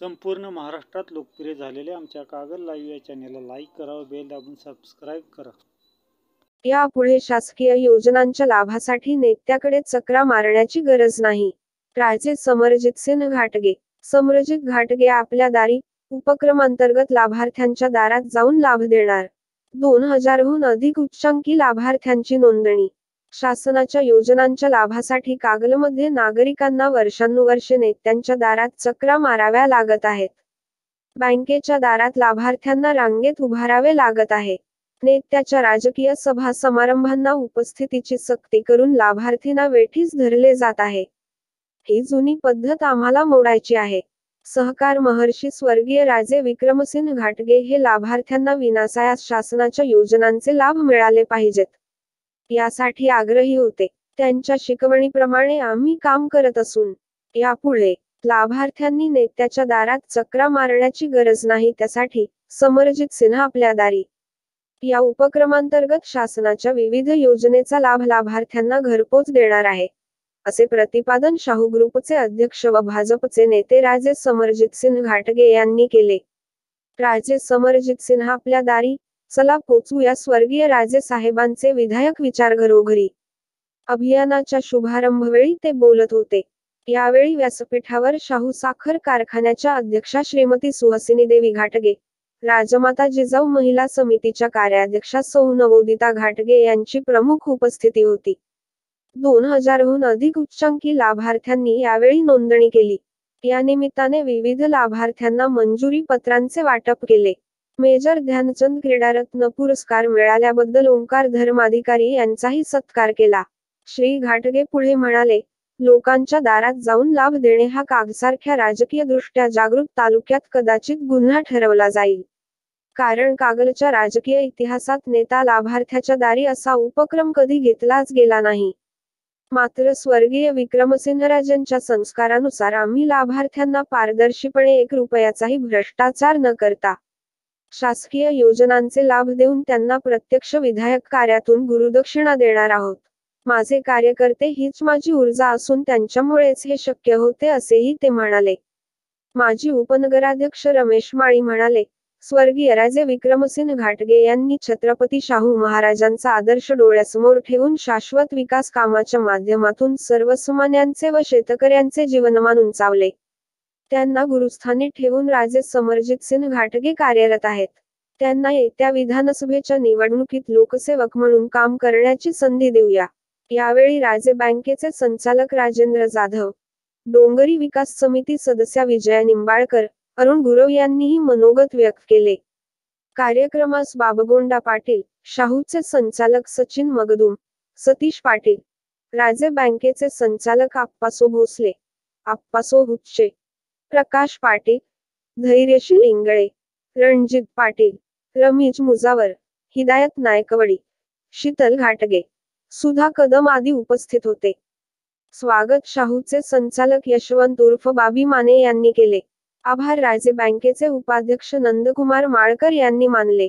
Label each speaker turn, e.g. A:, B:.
A: संपूर्ण महाराष्ट्रात लोकप्रिय झालेल्या आमच्या कागद लाईव्ह या चॅनेलला लाईक करा बेल दाबून सबस्क्राईब करा.
B: यापुढे शासकीय योजनांच्या लाभासाठी नेत्याकडे चक्रा मारण्याची गरज नाही. राजे समरजित सिंह घाटगे. समरजित घाटगे आपल्या दारी उपक्रमांतर्गत लाभार्थ्यांच्या दारात जाऊन लाभ देणार. दोन हजारहून अधिक उच्चांकी लाभार्थ्यांची नोंदणी. शासनाच्या योजनांच्या लाभासाठी कागलमध्ये नागरिकांना वर्षानुवर्षे नेत्यांच्या दारात चक्रा माराव्या लागत आहेत. बँकेच्या दारात लाभार्थ्यांना रांगेत उभारावे लागत आहे. नेत्याच्या राजकीय सभा समारंभांना उपस्थितीची सक्ती करून लाभार्थींना वेठीस धरले जात आहे. ही जुनी पद्धत आम्हाला मोडायची आहे. सहकार महर्षी स्वर्गीय राजे विक्रमसिंह घाटगे हे लाभार्थ्यांना विनासायास शासनाच्या योजनांचे लाभ मिळाले पाहिजेत. यासाठी आग्रही होते. त्यांच्या शिकवणीप्रमाणे आम्ही काम करत असून यापुढे लाभार्थ्यांनी नेत्याच्या दारात चक्रा मारण्याची गरज नाही त्यासाठी समरजित सिन्हा आपल्या दारी. या उपक्रमांतर्गत शासनाच्या विविध योजनेचा लाभ लाभार्थ्यांना घरपोच देणार आहे. असे प्रतिपादन शाहू ग्रुपचे अध्यक्ष व भाजपचे नेते राजे समरजित सिंह घाटगे यांनी केले. राजे समरजित सिन्हा आपल्या दारी चला पोचू या स्वर्गीय राजे साहेबांचे विधायक विचार घरोघरी अभियानाच्या शुभारंभवेळी ते बोलत होते. यावेळी व्यासपीठावर शाहू साखर कारखान्याच्या अध्यक्षा श्रीमती सुहसिनी देवी घाटगे राजमाता जिजाऊ महिला समितीच्या कार्याध्यक्षा सौ नवोदिता घाटगे यांची प्रमुख उपस्थिती होती. दोन हजारहून अधिक उच्चांकी लाभार्थ्यांनी यावेळी नोंदणी केली. या निमित्ताने विविध लाभार्थ्यांना मंजुरी पत्रांचे वाटप केले. मेजर ध्यानचंद क्रीडारत्न पुरस्कार मिळाल्याबद्दल ओंकार धर्माधिकारी यांचाही सत्कार केला. श्री घाटगे पुढे म्हणाले लोकांच्या दारात जाऊन लाभ देणे हा कागसारख्या राजकीय दृष्ट्या जागृत तालुक्यात कदाचित गुन्हा ठरवला जाईल. कारण कागलच्या राजकीय इतिहासात नेता लाभार्थ्याच्या दारी असा उपक्रम कधी घेतलाच गेला नाही. मात्र स्वर्गीय विक्रमसिंहराजांच्या संस्कारानुसार आम्ही लाभार्थ्यांना पारदर्शीपणे एक रुपयाचाही भ्रष्टाचार न करता शासकीय योजनांचे लाभ देऊन त्यांना प्रत्यक्ष विधायक कार्यातून गुरुदक्षिणा देणार आहोत. माझे कार्यकर्ते हीच माझी ऊर्जा असून त्यांच्यामुळेच हे शक्य होते असेही ते म्हणाले. माजी उपनगराध्यक्ष रमेश माळी म्हणाले स्वर्गीय राजे विक्रमसिंह घाटगे यांनी छत्रपती शाहू महाराजांचा आदर्श डोळ्यासमोर ठेवून शाश्वत विकास कामाच्या माध्यमातून सर्वसामान्यांचे व शेतकऱ्यांचे जीवनमान उंचावले. त्यांना गुरुस्थानी ठेवून राजे समरजित सिंह घाटगे कार्यरत आहेत. त्यांना येत्या विधानसभेच्या निवडणुकीत लोकसेवक म्हणून काम करण्याची संधी देऊया. यावेळी राजे बँकेचे संचालक राजेंद्र जाधव डोंगरी विकास समिती सदस्या विजया निंबाळकर अरुण गुरव यांनीही मनोगत व्यक्त केले. कार्यक्रमास बाबगोंडा पाटील शाहूचे संचालक सचिन मगदूम सतीश पाटील राजे बँकेचे संचालक आप्पासो भोसले आप्पासो हुच्चे प्रकाश पाटील धैर्यशील इंगळे रणजित पाटील रमेश मुजावर हिदायत नायकवडी शीतल घाटगे सुधा कदम आदी उपस्थित होते. स्वागत शाहूचे संचालक यशवंत उर्फ बाबी माने यांनी केले. आभार राजे बँकेचे उपाध्यक्ष नंदकुमार माळकर यांनी मानले.